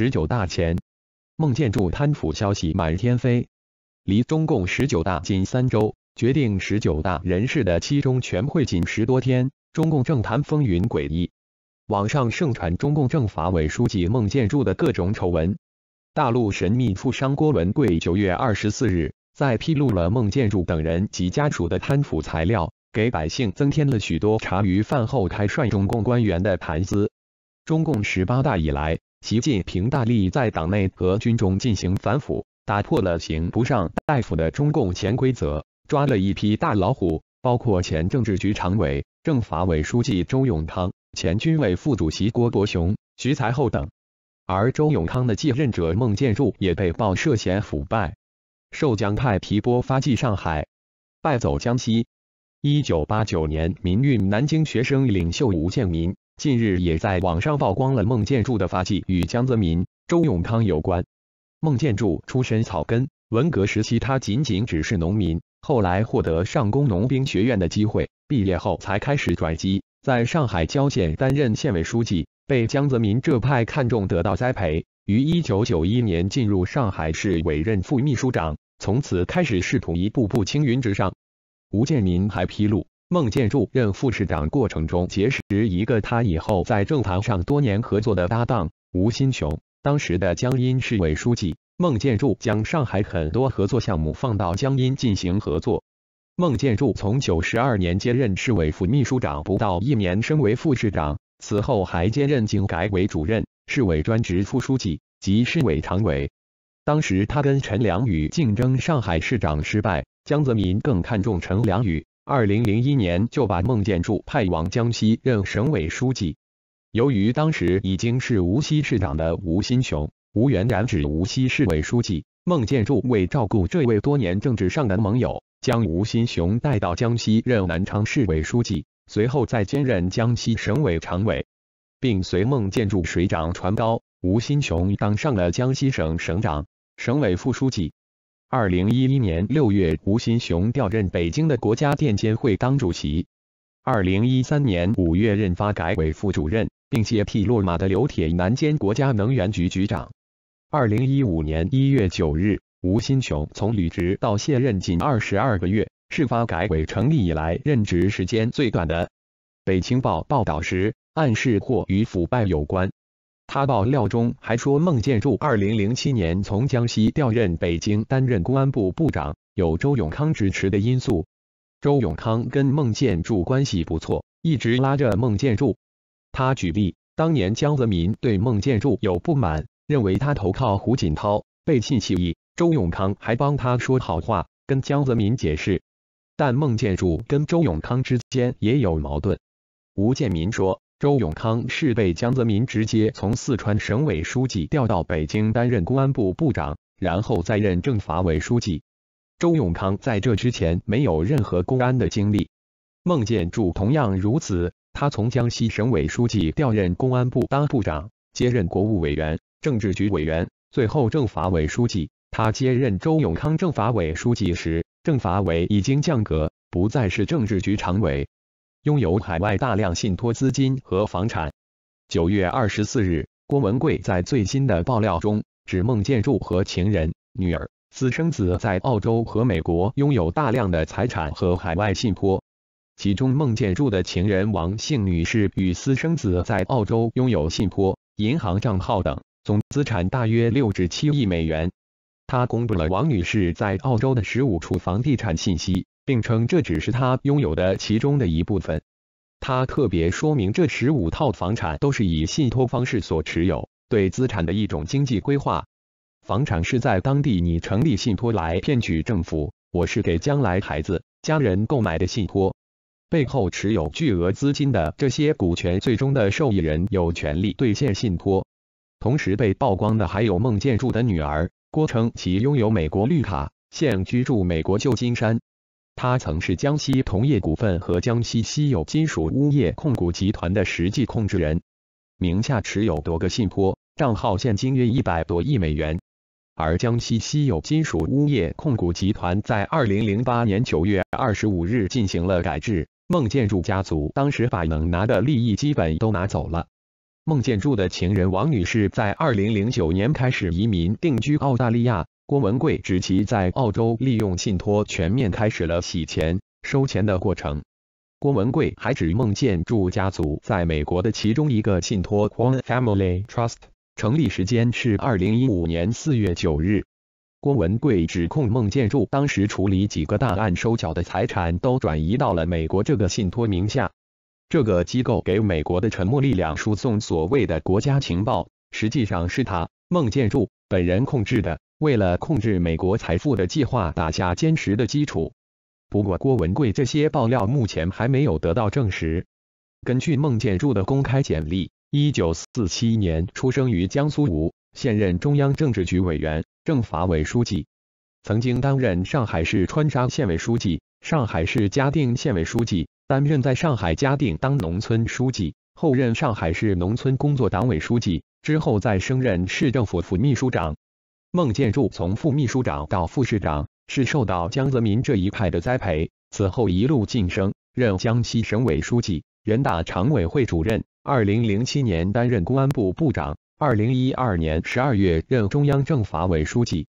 十九大前，孟建柱贪腐消息满天飞，离中共十九大仅三周，决定十九大人事的七中全会仅十多天，中共政坛风云诡异。网上盛传中共政法委书记孟建柱的各种丑闻。大陆神秘富商郭文贵九月二十四日在披露了孟建柱等人及家属的贪腐材料，给百姓增添了许多茶余饭后开涮中共官员的谈资。中共十八大以来，习近平大力在党内和军中进行反腐，打破了刑不上大夫的中共潜规则，抓了一批大老虎，包括前政治局常委、政法委书记周永康、前军委副主席郭伯雄、徐才厚等。而周永康的继任者孟建柱也被曝涉嫌腐败，受江派皮波发迹上海，败走江西。一九八九年民运南京学生领袖吴建民。近日也在网上曝光了孟建柱的发迹与江泽民、周永康有关。孟建柱出身草根，文革时期他仅仅只是农民，后来获得上工农兵学院的机会，毕业后才开始转机，在上海郊县担任县委书记，被江泽民这派看中，得到栽培。于一九九一年进入上海市委任副秘书长，从此开始试图一步步青云直上。吴建民还披露。孟建柱任副市长过程中结识一个他以后在政坛上多年合作的搭档吴新雄，当时的江阴市委书记。孟建柱将上海很多合作项目放到江阴进行合作。孟建柱从九十二年接任市委副秘书长不到一年升为副市长，此后还兼任经改委主任、市委专职副书记及市委常委。当时他跟陈良宇竞争上海市长失败，江泽民更看重陈良宇。二零零一年就把孟建柱派往江西任省委书记。由于当时已经是无锡市长的吴新雄、吴元然指无锡市委书记，孟建柱为照顾这位多年政治上的盟友，将吴新雄带到江西任南昌市委书记，随后再兼任江西省委常委，并随孟建柱水涨船高，吴新雄当上了江西省省长、省委副书记。二零一一年六月，吴新雄调任北京的国家电监会当主席。二零一三年五月，任发改委副主任，并接替落马的刘铁男兼国家能源局局长。二零一五年一月九日，吴新雄从履职到卸任仅二十二个月，是发改委成立以来任职时间最短的。北青报报道时暗示或与腐败有关。他爆料中还说，孟建柱二零零七年从江西调任北京担任公安部部长，有周永康支持的因素。周永康跟孟建柱关系不错，一直拉着孟建柱。他举例，当年江泽民对孟建柱有不满，认为他投靠胡锦涛，背信弃义，周永康还帮他说好话，跟江泽民解释。但孟建柱跟周永康之间也有矛盾。吴建民说。周永康是被江泽民直接从四川省委书记调到北京担任公安部部长，然后再任政法委书记。周永康在这之前没有任何公安的经历。孟建柱同样如此，他从江西省委书记调任公安部当部长，接任国务委员、政治局委员，最后政法委书记。他接任周永康政法委书记时，政法委已经降格，不再是政治局常委。拥有海外大量信托资金和房产。九月二十四日，郭文贵在最新的爆料中指孟建柱和情人、女儿、私生子在澳洲和美国拥有大量的财产和海外信托。其中，孟建柱的情人王姓女士与私生子在澳洲拥有信托、银行账号等，总资产大约六至七亿美元。他公布了王女士在澳洲的十五处房地产信息。并称这只是他拥有的其中的一部分。他特别说明，这十五套房产都是以信托方式所持有，对资产的一种经济规划。房产是在当地你成立信托来骗取政府，我是给将来孩子、家人购买的信托。背后持有巨额资金的这些股权最终的受益人有权利兑现信托。同时被曝光的还有孟建柱的女儿郭称，其拥有美国绿卡，现居住美国旧金山。他曾是江西铜业股份和江西稀有金属钨业控股集团的实际控制人，名下持有多个信托，账号现金约一百多亿美元。而江西稀有金属钨业控股集团在二零零八年九月二十五日进行了改制，孟建柱家族当时把能拿的利益基本都拿走了。孟建柱的情人王女士在二零零九年开始移民定居澳大利亚。郭文贵指其在澳洲利用信托全面开始了洗钱、收钱的过程。郭文贵还指孟建柱家族在美国的其中一个信托 Quan Family Trust 成立时间是二零一五年四月九日。郭文贵指控孟建柱当时处理几个大案收缴的财产都转移到了美国这个信托名下。这个机构给美国的沉默力量输送所谓的国家情报，实际上是他孟建柱本人控制的。为了控制美国财富的计划打下坚实的基础。不过，郭文贵这些爆料目前还没有得到证实。根据孟建柱的公开简历，一九四七年出生于江苏吴，现任中央政治局委员、政法委书记，曾经担任上海市川沙县委书记、上海市嘉定县委书记，担任在上海嘉定当农村书记，后任上海市农村工作党委书记，之后再升任市政府副秘书长。孟建柱从副秘书长到副市长，是受到江泽民这一派的栽培，此后一路晋升，任江西省委书记、人大常委会主任。二零零七年担任公安部部长，二零一二年十二月任中央政法委书记。